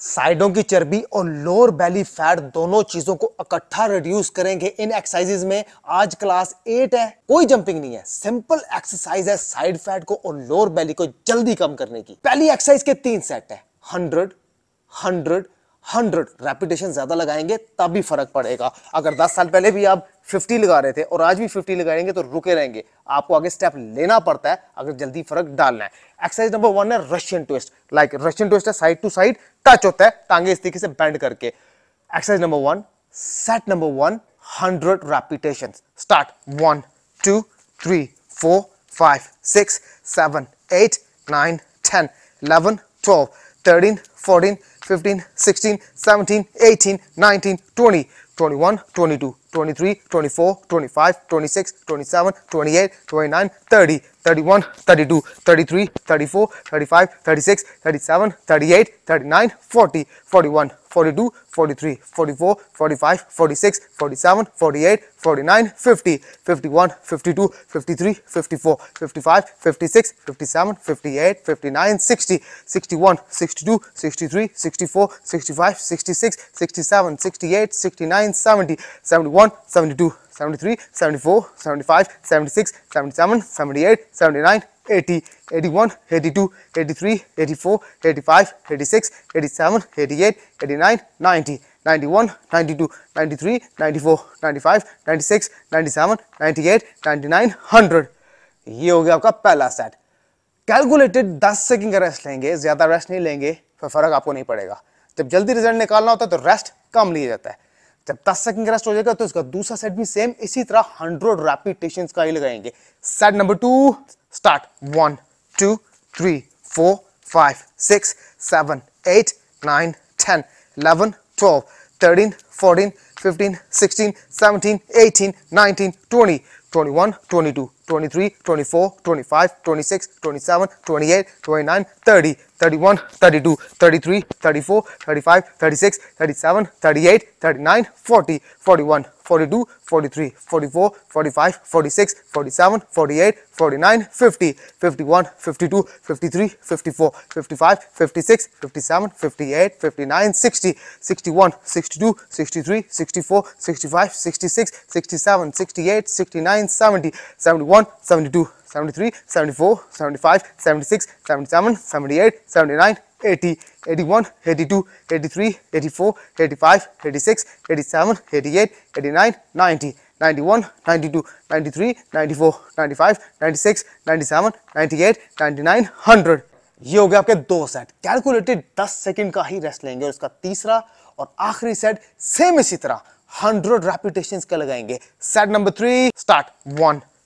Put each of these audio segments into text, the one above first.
साइडों की चर्बी और लोअर बैली फैट दोनों चीज़ों को इकट्ठा रिड्यूस करेंगे इन एक्सरसाइजेज में। आज क्लास एट है, कोई जंपिंग नहीं है। सिंपल एक्सरसाइज है साइड फैट को और लोअर बैली को जल्दी कम करने की। पहली एक्सरसाइज के तीन सेट है। हंड्रेड हंड्रेड हंड्रेड रेपिटेशन ज़्यादा लगाएँगे तब भी फ़र्क पड़ेगा। अगर 10 साल पहले भी आप 50 लगा रहे थे और आज भी 50 लगाएँगे तो रुके रहेंगे। आपको आगे स्टेप लेना पड़ता है, अगर जल्दी फ़र्क डालना है। एक्सरसाइज नंबर वन है Russian twist like Russian twist है साइड टू साइड टच होता है, टांगे इस तरीके से बैंड करके। Exercise number one set number one hundred repetition start one two three four five six seven eight nine ten eleven twelve thirteen fourteen 15, 16, 17, 18, 19, 20, 21, 22, 23, 24, 25, 26, 27, 28, 29, 30, 31, 32, 33, 34, 35, 36, 37, 38, 39, 40, 41, 42, 43, 44, 45, 46, 47, 48, 49, 50, 51, 52, 53, 54, 55, 56, 57, 58, 59, 60, 61, 62, 63, 64, 65, 66, 67, 68, 69, 70, 71, 72, 73, 74, 75, 76, 77, 78, 79, 80, 81, 82, 83, 84, 85, 86, 87, 88, 89, 90, 91, 92, 93, 94, 95, 96, 97, 98, 99, 100 ये हो गया आपका पहला सेट कैलकुलेटेड 10 सेकंड का रेस्ट लेंगे ज़्यादा रेस्ट नहीं लेंगे फिर फ़र्क आपको नहीं पड़ेगा। जब जल्दी रिज़ल्ट निकालना होता है तो रेस्ट कम लिया जाता है। जब 10 सेकंड रेस्ट हो जाएगा तो इसका दूसरा सेट भी सेम इसी तरह 100 रेपिटेशंस का ही लगाएँगे। Set number two start one two three four five six seven eight nine ten eleven twelve thirteen fourteen fifteen sixteen seventeen eighteen nineteen twenty 21, 22, 23, 24, 25, 26, 27, 28, 29, 30, 31, 32, 33, 34, 35, 36, 37, 38, 39, 40, 41, 42, 43, 44, 45, 46, 47, 48, 49, 50, 51, 52, 53, 54, 55, 56, 57, 58, 59, 60, 61, 62, 63, 64, 65, 66, 67, 68, 69, 70, 71, 72, 73, 74, 75, 76, 77, 78, 79, 80, 81, 82, 83, 84, 85, 86, 87, 88, 89, 90, 91, 92, 93, 94, 95, 96, 97, 98, 99, 100 ये हो गया आपके दो सेट कैलकुलेटेड 10 सेकंड का ही रेस्ट लेंगे और इसका तीसरा और आखिरी सेट सेम इसी तरह. 100 रेपिटेशंस का लगाएँगे. Set number three start one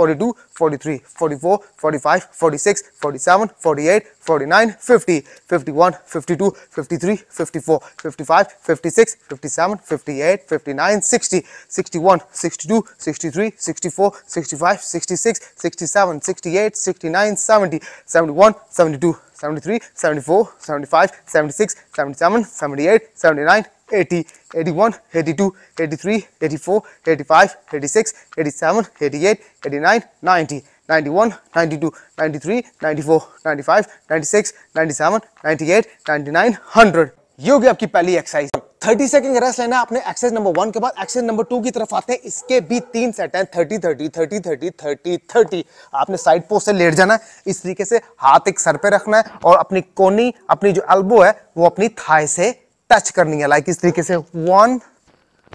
42, 43, 44, 45, 46, 47, 48, 49, 50, 51, 52, 53, 54, 55, 56, 57, 58, 59, 60, 61, 62, 63, 64, 65, 66, 67, 68, 69, 70, 71, 72, 73, 74, 75, 76, 77, 78, 79, 80, 81, 82, 83, 84, 85, 86, 87, 88, 89, 90, 91, 92, 93, 94, 95, 96, 97, 98, 99, 100 ये होगी आपकी पहली एक्सरसाइज 30 सेकंड रेस्ट लेना आपने एक्सरसाइज नंबर वन के बाद. एक्सरसाइज नंबर टू की तरफ़ आते हैं. इसके भी तीन सेट हैं. 30 30 30 30 30 30 आपने साइड पोस्ट से लेट जाना है. इस तरीके से हाथ एक सर पे रखना है और अपनी कोनी अपनी जो एल्बो है वो अपनी थाई से टच करनी है लाइक इस तरीके से वन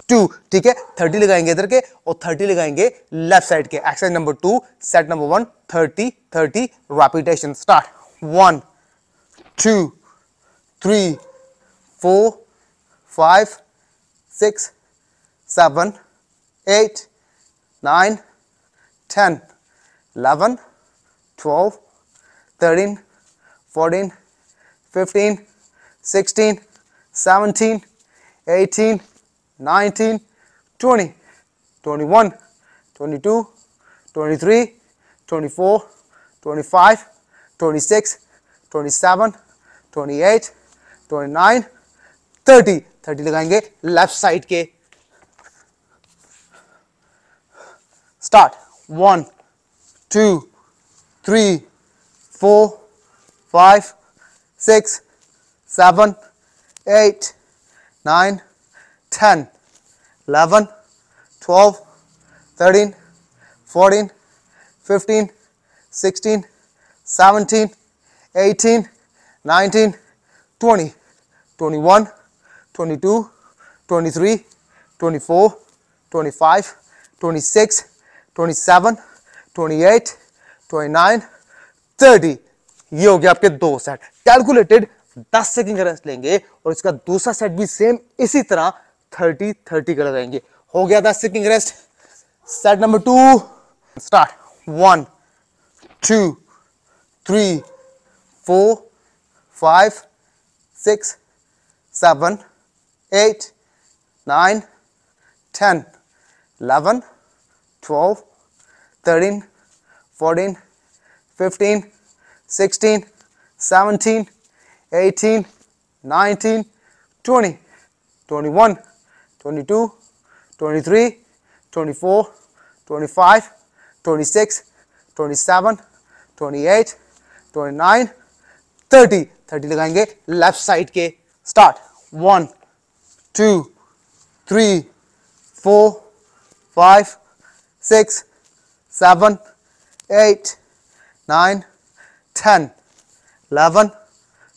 टू ठीक है? थर्टी लगाएँगे इधर के और थर्टी लगाएँगे लेफ़्ट साइड के। Exercise number two set number one thirty thirty repetition start one two three four five six seven eight nine ten eleven twelve thirteen fourteen fifteen sixteen 17, 18, 19, 20, 21, 22 23 24 25 26 27 28 29 30 30 लगाएंगे left side के start one two three four five six seven eight nine ten eleven twelve thirteen fourteen fifteen sixteen seventeen eighteen nineteen twenty twenty one twenty two twenty three twenty four twenty five twenty six 27, 28, 29, 30 ये हो गया आपके दो set calculated 10 second का rest लेंगे और इसका दूसरा सेट भी सेम इसी तरह 30 30 का लगाएँगे हो गया 10 second rest set number two start one two three four five six seven eight nine ten eleven 12, 13, 14, 15, 16, 17, 18, 19, 20, 21, 22, 23, 24, 25, 26, 27, 28, 29, 30. 30 लगाएंगे left side के start. 1, 2, 3, 4, 5, 6, 7, 8, 9, 10, 11, 12,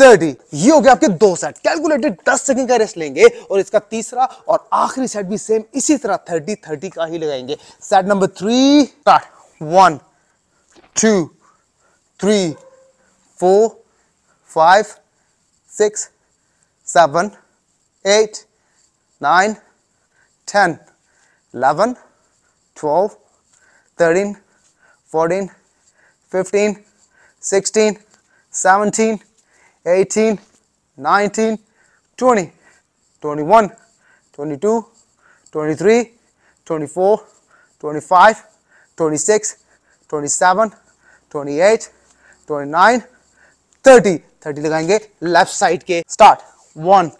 थर्टी। ये हो गया आपके दो सेट। कैलकुलेटेड दस सेकंड का रेस्ट लेंगे और इसका तीसरा और आखिरी सेट भी सेम इसी तरह थर्टी थर्टी का ही लगाएँगे। Set number three start one two three four five six seven eight nine ten eleven twelve thirteen fourteen fifteen sixteen seventeen 18, 19, 20, 21, 22, 23, 24, 25, 26, 27, 28, 29, 30 30 लगाएँगे लेफ़्ट साइड के. Start one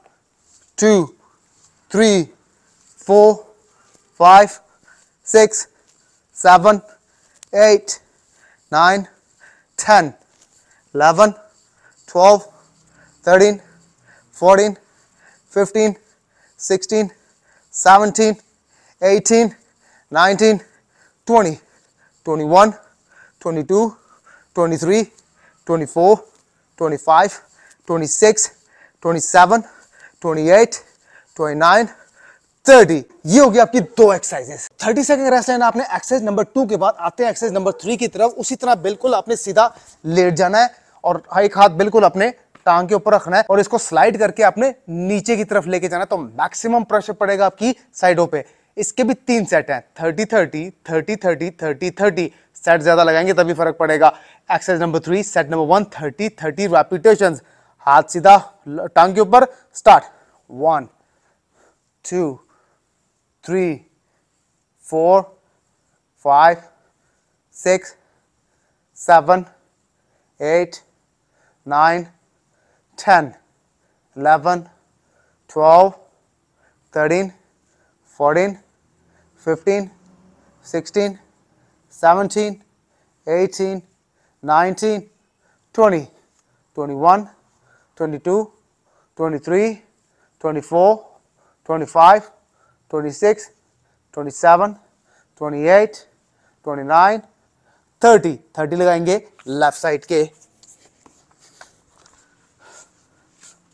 two three four five six seven eight nine ten eleven 12, 13, 14, 15, 16, 17, 18, 19, 20, 21, 22, 23, 24, 25, 26, 27, 28, 29, 30 ये होगी आपकी दो exercises 30 second rest लेना आपने exercise number to के बाद आते हैं एक्सरसाइज नंबर थ्री की तरफ़. उसी तरह बिल्कुल आपने सीधा लेट जाना है. और एक हाथ बिल्कुल अपने टांग के ऊपर रखना है और इसको स्लाइड करके अपने नीचे की तरफ़ लेके जाना तो मैक्सिमम प्रेशर पड़ेगा आपकी साइडों पे। इसके भी तीन सेट हैं। Thirty thirty thirty thirty thirty thirty set ज़्यादा लगाएँगे तभी फ़र्क पड़ेगा। Exercise number three set number one thirty thirty repetition हाथ सीधा टांग के ऊपर। Start one two three four five six seven eight 9, 10, 11, 12, 13, 14, 15, 16, 17, 18, 19, 20, 21, 22, 23, 24, 25, 26, 27, 28, 29, 30, 30 लगाएँगे लेफ़्ट साइड के.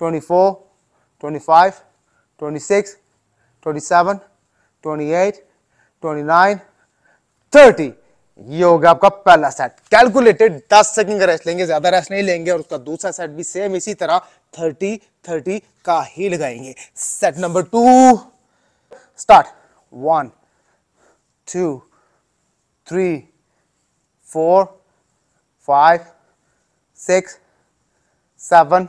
24 25 26 27 28 29 30 ये हो गया आपका पहला सेट कैलकुलेटेड 10 सेकंड का रेस्ट लेंगे, ज़्यादा रेस्ट नहीं लेंगे और उसका दूसरा सेट भी सेम इसी तरह 30 30 का ही लगाएँगे. Set number two start one two three four five six seven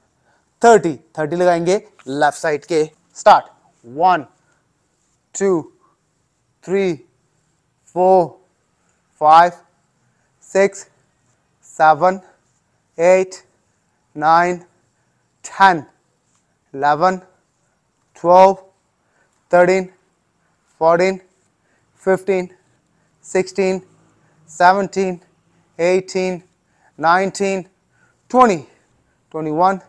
thirty thirty लगाएँगे लेफ़्ट साइड के। Start one two three four five six seven eight nine ten eleven twelve thirteen fourteen fifteen sixteen seventeen eighteen nineteen twenty twenty one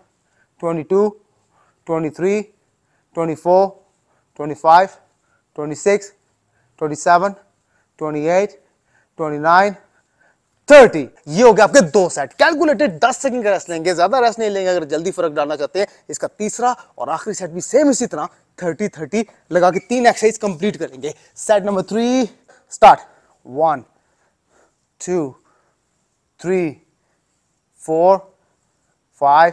30 ये हो गया आपके दो set calculated 10 second का rest लेंगे, ज़्यादा रेस्ट नहीं लेंगे अगर जल्दी फ़र्क डालना चाहते हैं। इसका तीसरा और आखिरी सेट भी सेम इसी तरह 30 30 लगा के तीन एक्सरसाइज कंप्लीट करेंगे set number three start one two three four five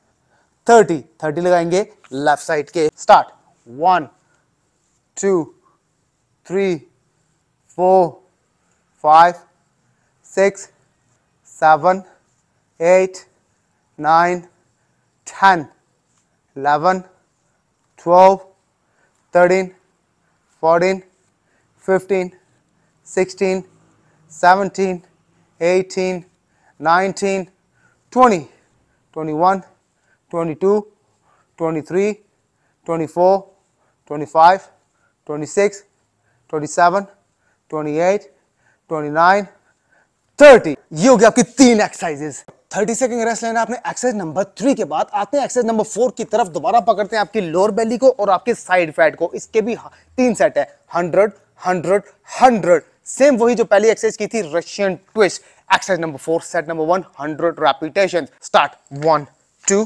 thirty thirty लगाएँगे लेफ़्ट साइड के। Start one two three four five six seven eight nine ten eleven twelve thirteen fourteen fifteen sixteen seventeen eighteen nineteen twenty twenty one 22, 23, 24, 25, 26, 27, 28, 29, 30. ये हो गया आपकी तीन exercises 30 second rest लेना आपने exercise number three के बाद. आते हैं एक्सरसाइज नंबर फोर की तरफ़. दोबारा पकड़ते हैं आपकी लोअर बेली को और आपके साइड फैट को. इसके भी हाँ, तीन सेट है. हंड्रेड हंड्रेड हंड्रेड सेम वही जो पहली एक्सरसाइज की थी Russian twist exercise number four set number one hundred repetition start one two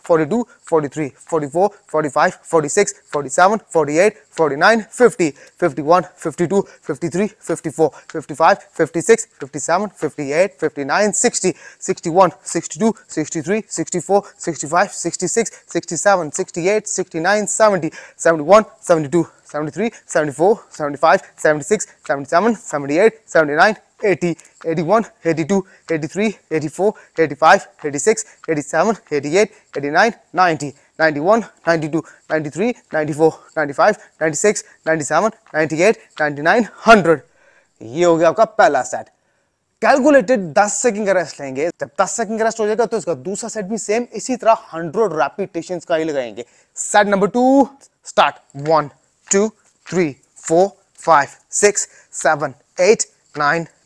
42, 43, 44, 45, 46, 47, 48, 49, 50, 51, 52, 53, 54, 55, 56, 57, 58, 59, 60, 61, 62, 63, 64, 65, 66, 67, 68, 69, 70, 71, 72, 73, 74, 75, 76, 77, 78, 79, 80, 81, 82, 83, 84, 85, 86, 87, 88, 89, 90, 91, 92, 93, 94, 95, 96, 97, 98, 99, 100. ये हो गया आपका पहला सेट कैलकुलेटेड 10 सेकंड का रेस्ट लेंगे। जब 10 सेकंड का रेस्ट हो जाएगा तो इसका दूसरा सेट भी सेम इसी तरह 100 रैपिटेशंस का ही लगाएँगे। Set number two start one two three four five six seven eight nine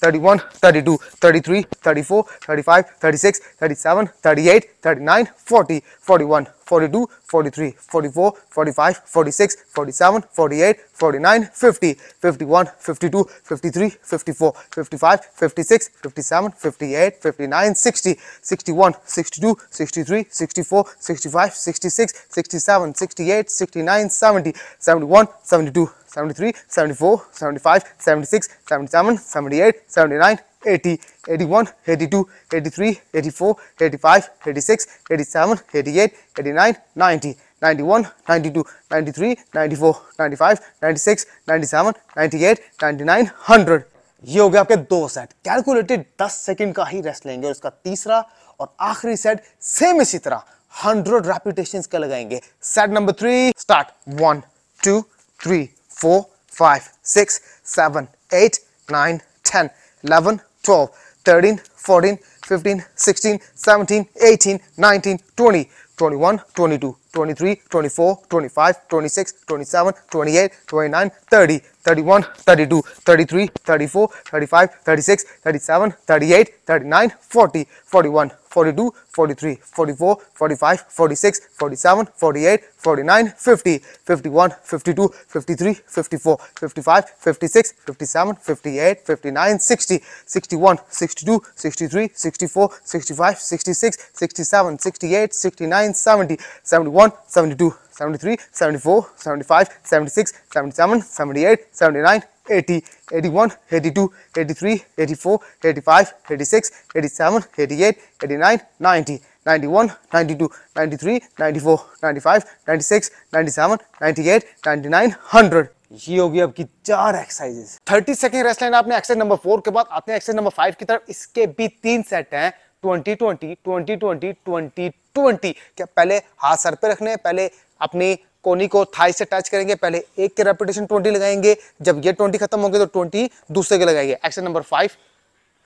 31 32 33 34 35 36 37 38 39 40 41 42 43 44 45 46 47 48 49 50 51 52 53 54 55 56 57 58 59 60 61 62 63 64 65 66 67 68 69 70 71 72 73, 74, 75, 76, 77, 78, 79, 80, 81, 82, 83, 84, 85, 86, 87, 88, 89, 90, 91, 92, 93, 94, 95, 96, 97, 98, 99, 100 ये हो गया आपके दो सेट कैलकुलेटेड 10 सेकंड का ही रेस्ट लेंगे और इसका तीसरा और आखिरी सेट सेम इसी तरह. 100 रेपिटेशंस का लगाएँगे. Set number three start one two three 4, 5, 6, 7, 8, 9, 10, 11, 12, 13, 14, 15, 16, 17, 18, 19, 20, 21, 22, 23, 24, 25, 26, 27, 28, 29, 30, 31, 32, 33, 34, 35, 36, 37, 38, 39, 40, 41, 42, 43, 44, 45, 46, 47, 48, 49, 50, 51, 52, 53, 54, 55, 56, 57, 58, 59, 60, 61, 62, 63, 64, 65, 66, 67, 68, 69, 70, 71, 72, 73, 74, 75, 76, 77, 78, 79, 80, 81, 82, 83, 84, 85, 86, 87, 88, 89, 90, 91, 92, 93, 94, 95, 96, 97, 98, 99, 100 ये होगी आपकी चार एक्सरसाइजेस 30 सेकंड रेस्ट लेना आपने एक्सरसाइज नंबर फोर के बाद हैं एक्सरसाइज नंबर फाइव की तरफ़ इसके भी तीन सेट हैं। 20 20 20 20 20 20 क्या पहले हाथ सर पे रखने हैं, पहले अपनी कोनी को थाई से टच करेंगे, पहले एक के रेपिटेशन ट्वेंटी लगाएँगे। जब ये ट्वेंटी खत्म होंगे तो ट्वेंटी दूसरे के लगाएँगे। Action number five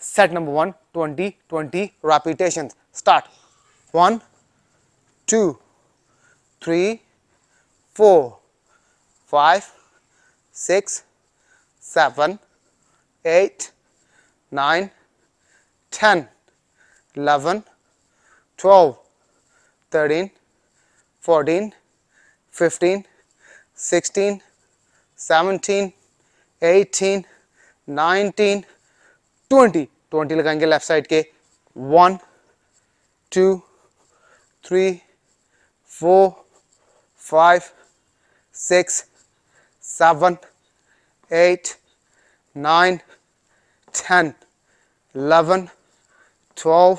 set number one twenty twenty repetition start one two three four five six seven eight nine ten eleven twelve thirteen fourteen 15, 16, 17, 18, 19, 20. 20 लगाएँगे लेफ़्ट साइड के one two three four five six seven eight nine ten eleven twelve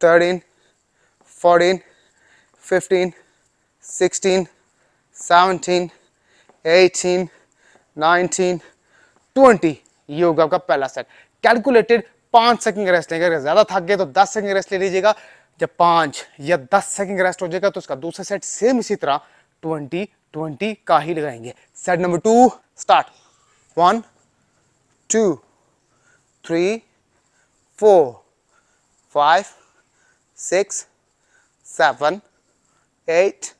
thirteen fourteen fifteen 16, 17, 18, 19, 20 ये होगा आपका पहला set calculated पाँच second rest लेंगे। अगर ज़्यादा थक गए तो दस सेकंड रेस्ट ले लीजिएगा। जब पाँच या दस सेकंड रेस्ट हो जाएगा तो उसका दूसरा सेट सेम इसी तरह ट्वेंटी ट्वेंटी का ही लगाएँगे। Set number two start one two three four five six seven eight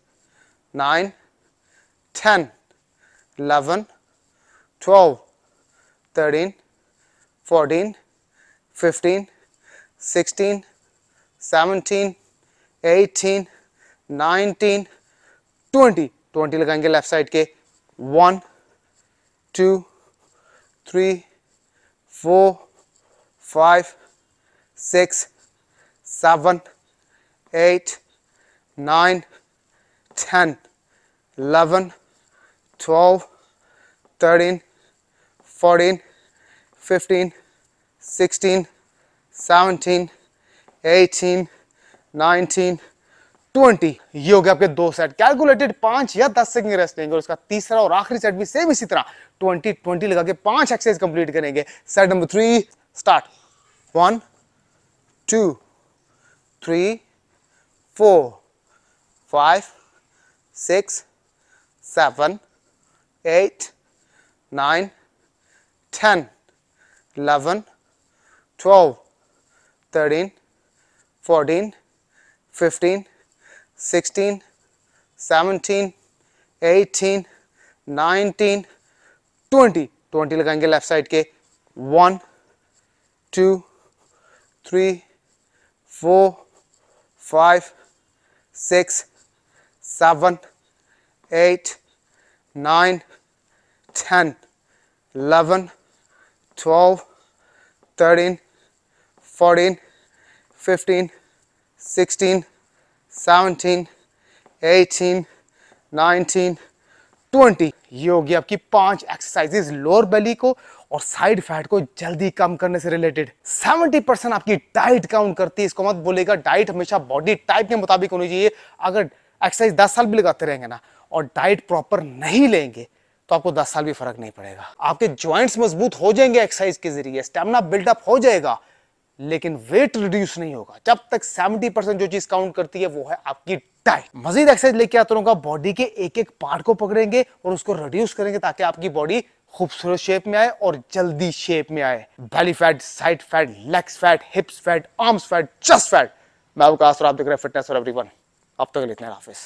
9, 10, 11, 12, 13, 14, 15, 16, 17, 18, 19, 20. 20 लगाएंगे लेफ्ट साइड के one two three four five six seven eight nine 10, 11, 12, 13, 14, 15, 16, 17, 18, 19, 20 ये हो गया आपके दो सेट कैलकुलेटेड पाँच या दस सेकंड रेस्ट लेंगे और उसका तीसरा और आखिरी सेट भी सेम इसी तरह. 20 20 लगा के पाँच एक्सरसाइज कंप्लीट करेंगे. Set number three start one two three four five six, seven, eight, nine, ten, eleven, twelve, thirteen, fourteen, fifteen sixteen seventeen eighteen nineteen twenty twenty लगाएंगे लेफ्ट साइड के one two three four 5, 6, 7, 8, 9, 10, 11, 12, 13, 14, 15, 16, 17, 18, 19, twenty. ये होगी आपकी पाँच exercises lower बेली को और side fat को जल्दी कम करने से रिलेटेड 70 परसेंट आपकी डाइट काउंट करती है। इसको मत बोलेगा डाइट हमेशा बॉडी टाइप के मुताबिक होनी चाहिए। अगर एक्सरसाइज 10 साल भी लगाते रहेंगे ना और डाइट प्रॉपर नहीं लेंगे तो आपको 10 साल भी फ़र्क नहीं पड़ेगा। आपके ज्वाइंट्स मज़बूत हो जाएँगे एक्सरसाइज के ज़रिए। स्टेमिना बिल्डअप हो जाएगा, लेकिन वेट रिड्यूस नहीं होगा। जब तक 70 परसेंट जो चीज़ काउंट करती है, वो है आपकी डाइट मजीद एक्सरसाइज लेके आता रहूँगा बॉडी के एक एक पार्ट को पकड़ेंगे और उसको रिड्यूस करेंगे ताकि आपकी बॉडी खूबसूरत शेप में आए और जल्दी शेप में आए। Belly fat side fat legs fat hips fat arms fat chest fat मैं आपका आप देख रहे हैं फिटनेस और एवरीवन अब तक तो हैं, हाफिज।